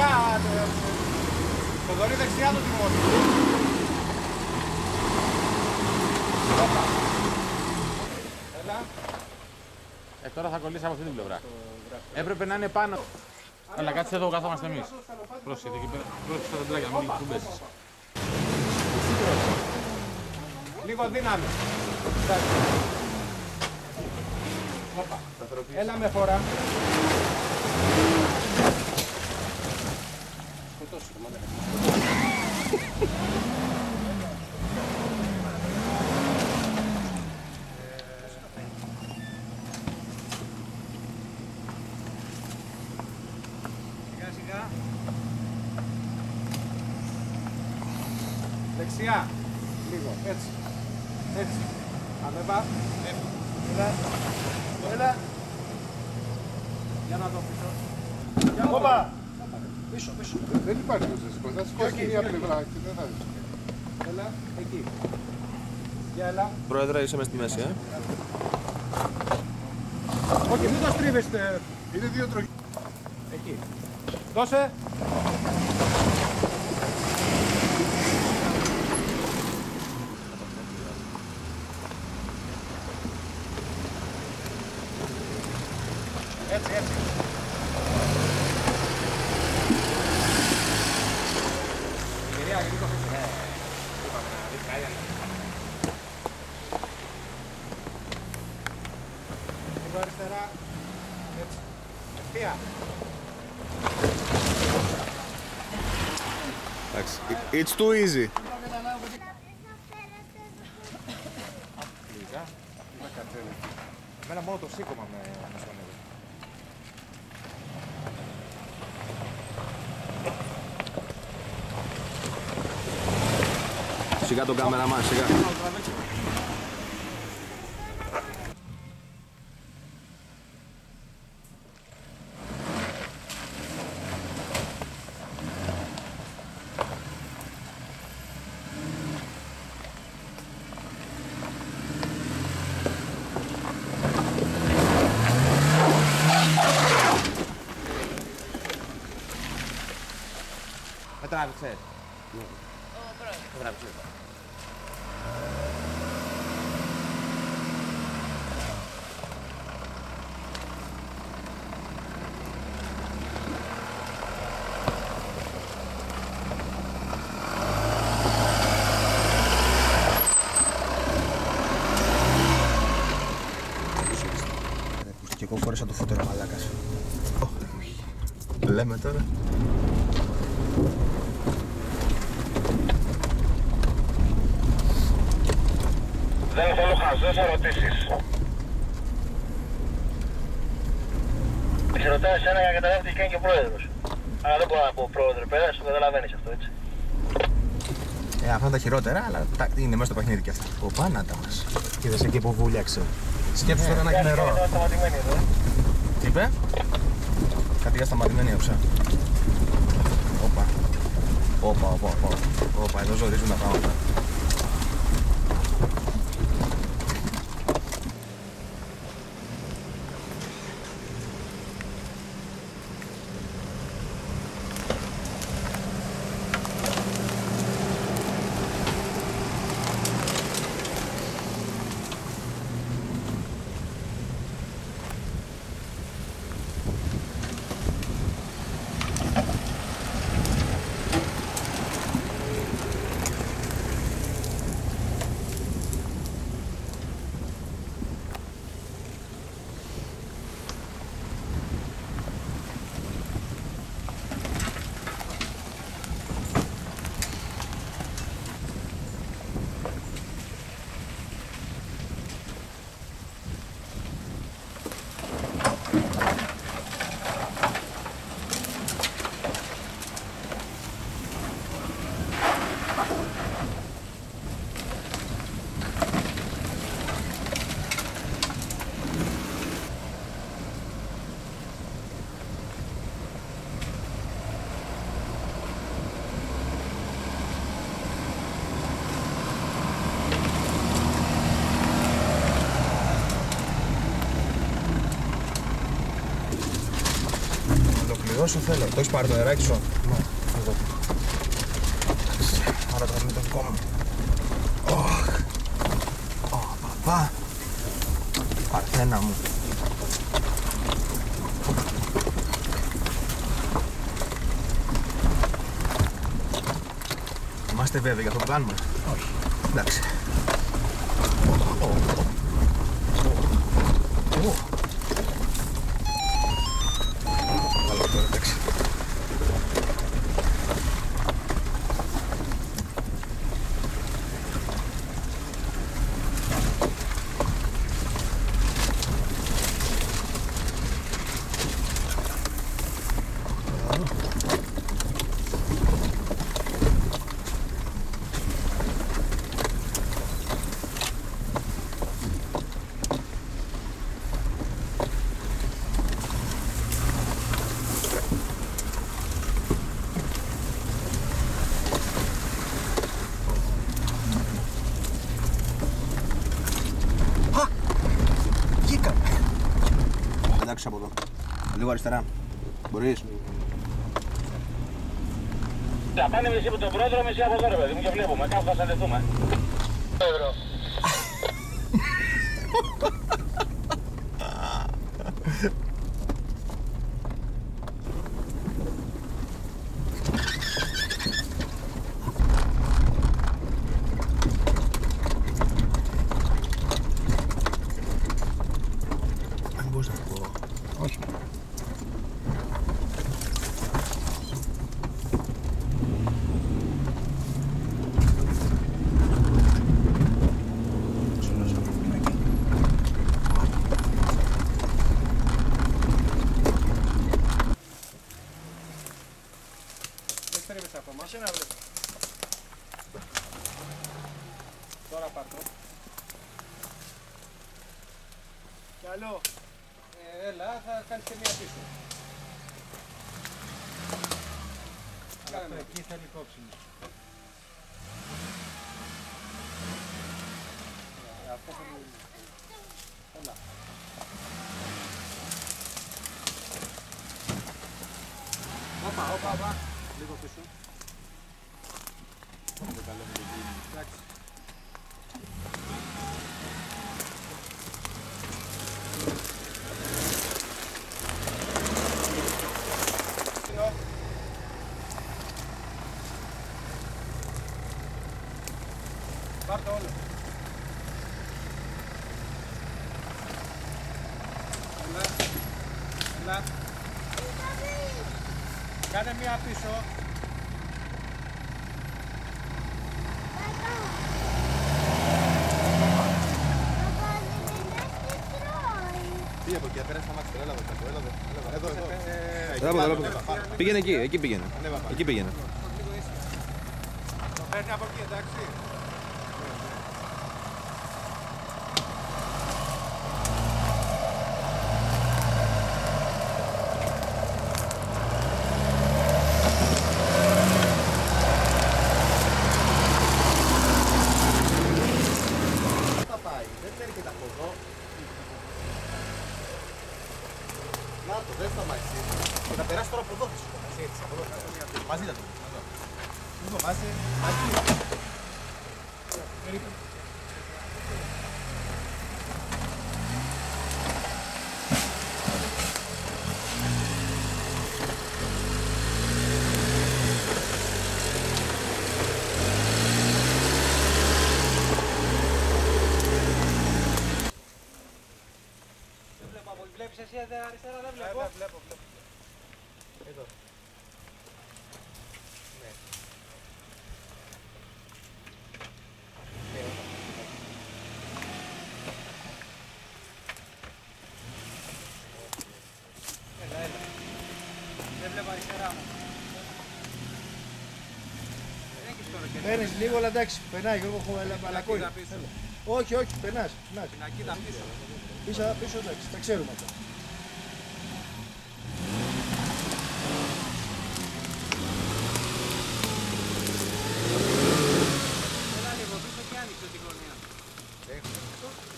το τιμόνι σου. Δεξιά. ε, Το δωρή δεξιά το τιμόνι σου. Όπα. Έλα. Ε, τώρα θα κολλήσει από αυτή την πλευρά. Έπρεπε να είναι πάνω. Αλλά κάτσε εδώ, κάθομαστε εμείς. Πρόσεχε εκεί πέρα. Πρόσεχε τα τεντράκια, μην του πέσει. Λίγο δύναμη. Εντάξει. Όπα. Έλα με φορά. Σιγά σιγά. Δεξιά. Λίγο. Έτσι. Έτσι. Ανέβα. Έλα. Έλα. Για να το πίσω. Για Όπα. Πίσω, πίσω. Δεν υπάρχει να σε σηκώσει. Θα σηκώσει Εκεί, μία εκεί. πλευρά και δεν θα Έλα. Εκεί. Για έλα. Πρόεδρε, είσαι μες στη μέση, ε. Όχι, μην το στρίβεστε. Είναι δύο τροχοί. Εκεί. Δώσε. Έτσι, έτσι. Η κυρία Αγγλίκο ναι. Είπαμε να δει κάγια. Λίγο αριστερά. Έτσι. Ευθεία. Εντάξει. It's too easy. Λίγα. Εμένα μόνο το σήκωμα με, με σωνεύει. Σιγά τον κάμεραμαν, σιγά. Με τράβηξες. Με τράβηξες. Και εγώ φόρεσα το φούτερο μαλάκας. Λέμε τώρα. Δεν θέλω χαζές ερωτήσεις. Σε ρωτάω εσένα για να καταλάβεις τι κάνει και ο πρόεδρος. Αλλά δεν μπορώ να πω πρόεδρε πέρα, σου καταλαβαίνεις αυτό έτσι. Ε, αυτά είναι τα χειρότερα, αλλά τα, είναι μέσα στο παιχνίδι κι αυτά. Ο Πάνατα μας. Είδες εκεί που βούλιαξε. Σκέψου τώρα να έχει νερό. Είναι σταματημένοι εδώ. ε. Τι είπε; Κάτι για σταματημένη όψα. Όπα. Όπα, όπα, όπα. Όπα, εδώ ζορίζουν τα πράγματα. Εγώ σου θέλω. Το έχεις πάρει το νεράκι σου; Ναι. Εγώ. Άρα το είναι το δικό μου. Ωχ. Ω, παπά. Παρθένα μου. Είμαστε βέβαιοι για αυτό που κάνουμε; Όχι. Εντάξει. Ω, ω, ω. Ω. Καλό τώρα, εντάξει. Βγήκα. Εντάξει από εδώ. Λίγο αριστερά. Μπορείς. Θα πάνε μισή από τον πρόεδρο, μισή από εδώ ρε παιδί μου και βλέπουμε. Κάπου θα συνδεθούμε. Πρόεδρο. Αν μπορείς να πω. Όχι. Δεν στρέφεσαι ακόμα. Εσένα βλέπω. Τώρα πάρ' το. Κι άλλο. Ε, έλα, θα κάνεις και μία πίσω. Αυτό εκεί θέλει κόψιμο. Ε, Αυτό θέλει... Έλα. Όπα, όπα, όπα. Λίγο πίσω. Εντάξει. Έλα. Κάνε μία πίσω. Τι από εκεί, πέρασε τα μάτια, έλα εδώ, κάτω, έλα εδώ, έλα εδώ, εδώ, εδώ. Ε, Εδώ, εδώ, εδώ. Πήγαινε εκεί, εκεί πήγαινε. Εκεί πήγαινε. Το παίρνει από εκεί, εντάξει. θα πάει, δεν έρχεται από εδώ. Να το, δεν θα μάξει. Θα περάσει τώρα από εδώ. θα σου περάσει, έτσι, από εδώ. Μαζί θα το πει. Εδώ, μαζί, μαζί. Περίπου. Βλέπεις εσύ αριστερά, δεν βλέπω. βλέπω, βλέπω. Εδώ. Έλα, έλα. Δεν βλέπω αριστερά μου. Δεν έχεις τώρα και Παίρνεις λίγο, αλλά εντάξει, περνάει Γιώργο, έχω μαλακό είναι. Πινακίδα πίσω. Όχι, όχι, περνάς, περνάς. Πινακίδα πίσω. Πίσω, πίσω, εντάξει, τα ξέρουμε αυτά.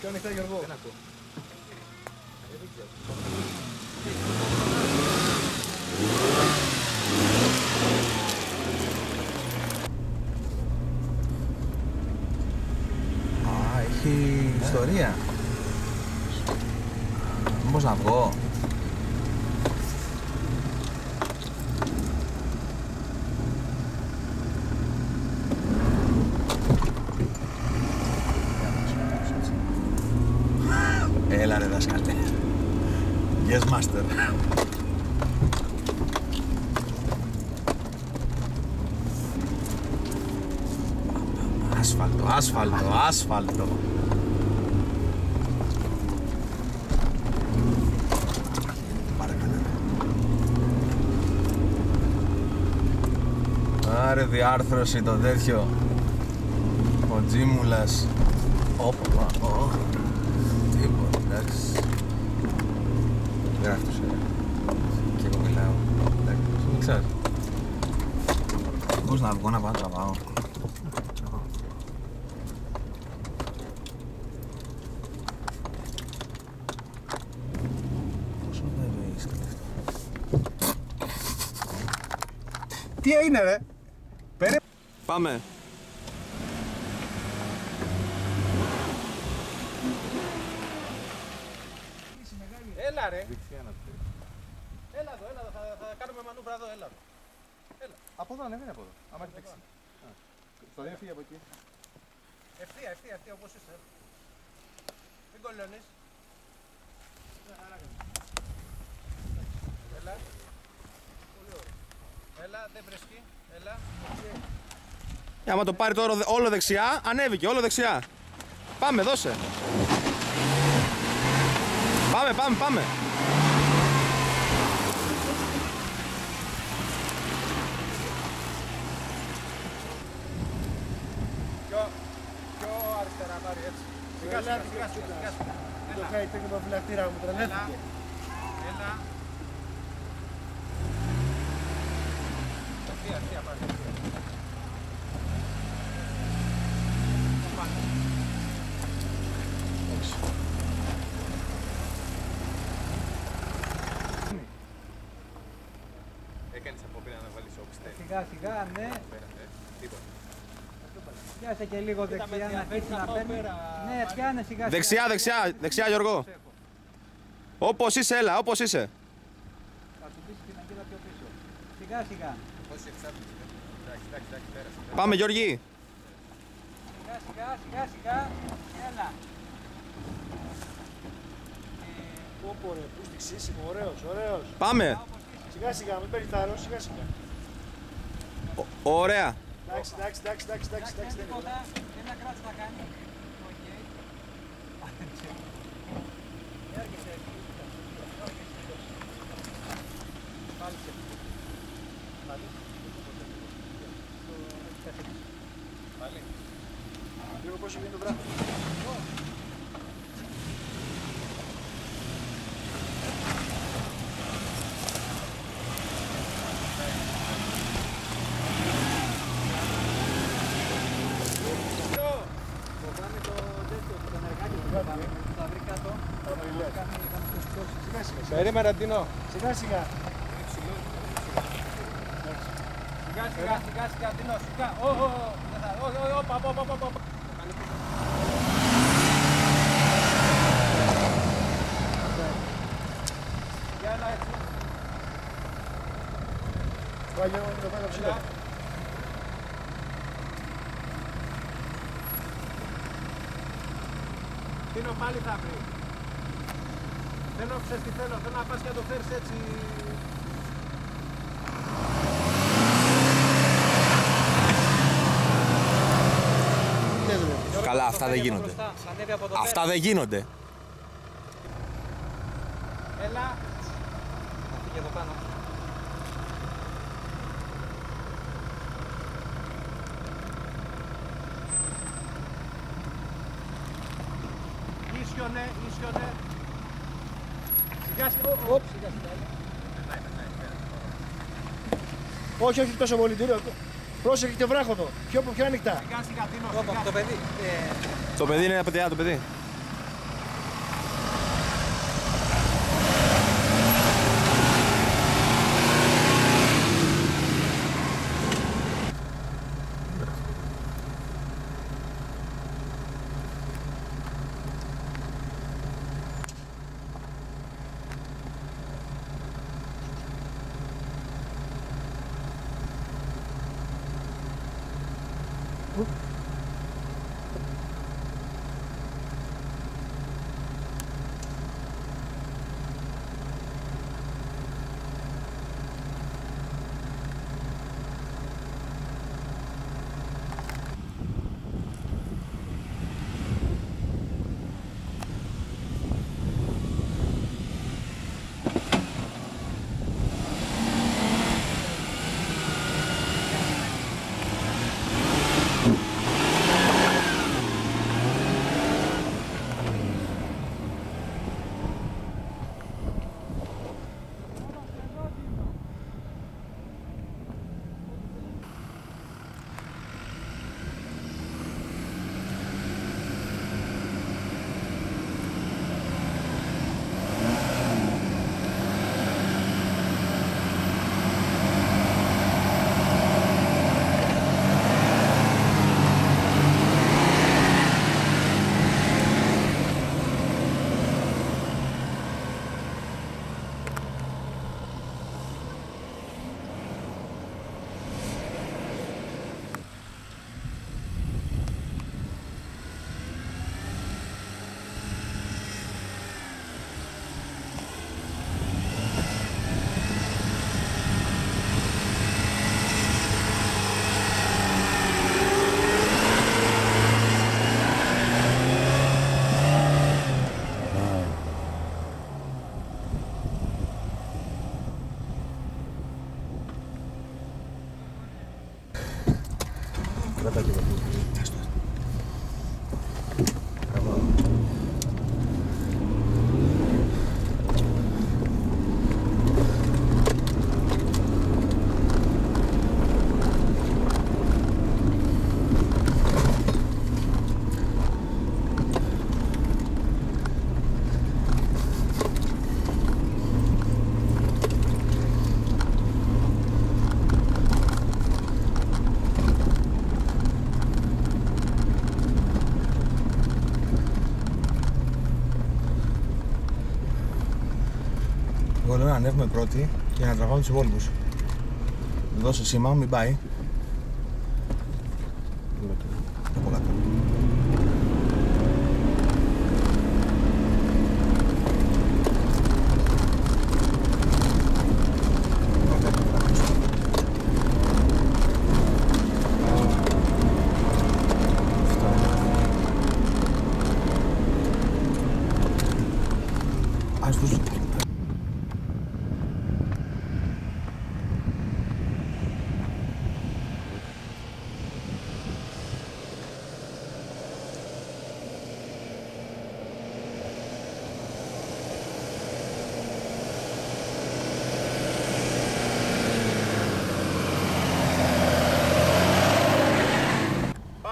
Πιο ανοιχτά Γιώργο; Δεν ακούω. Α, έχει ιστορία. Να βγω; Άσφαλτο, άσφαλτο, άσφαλτο. Άρε διάρθρωση το τέτοιο. Ο Τζίμουλας. Όπα, ω. Τίποτα, εντάξει. Γράφτος, ε. Και εγώ μιλάω. Εντάξει, μην ξέρεις. Πώς να βγω να πάω να τραβάω. Πόσο βέβαιο είσαι αυτό. Τι έγινε ρε. Πάμε. Έλα ρε. Έλα εδώ, έλα εδώ. Θα, θα κάνουμε μανούβρα εδώ, έλα. Έλα. Από εδώ ανεβαίνει από εδώ. Άμα έχεις δεξί. Στο δεν φύγει από εκεί. Ευθεία, ευθεία, ευθεία όπως είσαι. Μην κολλώνεις. Έλα. Πολύ ωραία. Έλα, δεν βρεσκεί. Έλα. Ε, άμα το πάρει τώρα όλο δεξιά, ανέβηκε, όλο δεξιά. Πάμε, δώσε. Πάμε, πάμε, πάμε. Πιο, πιο αριστερά πάρει έτσι. Σιγά σιγά σιγά σιγά. σιγά, σιγά. Το Έλα, χάει το φυλακτήρα μου, έλα. τρελέθηκε. Έλα. Ευθεία, ευθεία πάρει. ευθεία. Έκανες απόπειρα να βάλεις oxtail. Σιγά σιγά, ναι. Ε, τίποτα. Πιάσε και λίγο δεξιά να αρχίσει να παίρνει. Ναι, πιάνε σιγά σιγά. Δεξιά, δεξιά, δεξιά, Γιώργο. Όπως είσαι, έλα, όπως είσαι. Θα του πεις την αγκύλα πιο πίσω. Σιγά σιγά. Πόση εξάρτηση. Εντάξει, εντάξει, εντάξει, πέρασε. Πάμε, Γιώργη. Σιγά σιγά σιγά σιγά. Έλα. Πόπο ρε, πούστη, ξύσιμο, ωραίος, ωραίος. Πάμε. Σιγά σιγά, μην παίρνεις θάρρος, σιγά σιγά. Ω- Ωραία. Εντάξει, εντάξει, εντάξει, εντάξει, εντάξει, εντάξει, δεν είναι. Τίποτα. Ένα κράτς θα κάνει. Οκ. Έρχεσαι. Πάλι σε Λίγο πόσο βγαίνει το βράχο. Το πάμε το τέτοιο, τον εργάτη που θα πάμε, που θα βρει κάτω. Θα κάνει να μας το σηκώσει. Σιγά σιγά, σιγά. Περίμενα, Τινό. Σιγά σιγά. Σιγά, σιγά, σιγά, σιγά, Τινό, σιγά. Ω, ω, ω, δεν θα- όχι, όχι, όπα, όπα, όπα, όπα. Για έλα έτσι. Πάγιο, το πάνω ψηλό. Έλα. Τίνο πάλι θα βρει. Θέλω, ξέρεις τι θέλω, θέλω να πας και να το φέρεις έτσι. Καλά, αυτά δεν γίνονται. Μπροστά, ανέβει από το Αυτά δεν γίνονται. Έλα. Θα φύγει εδώ πάνω. Ίσιονε, ίσιονε. Σιγά σιγά, ω, ω, σιγά σιγά. Όχι, όχι τόσο πολύ, τύριο. Πρόσεχε και βράχο εδώ. Πιο, πιο ανοιχτά. Σιγά σιγά, Τίνο, Όπα, σιγά. το παιδί. Ε, Το παιδί είναι παιδιά, το παιδί. 方でございます。Εγώ λέω να ανέβουμε πρώτοι και να τραβάμε τους υπόλοιπους. Δώσε σήμα, μην πάει. Από κάτω. Ας τους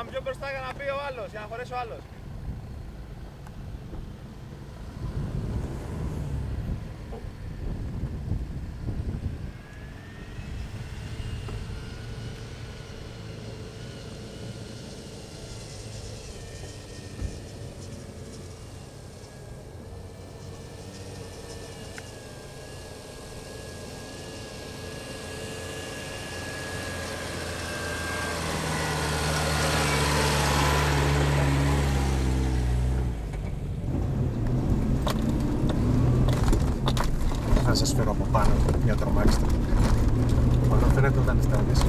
Πάμε πιο μπροστά για να πει ο άλλος, για πάνω για τρομάξτε. Μόνο φαίνεται όταν στάδεις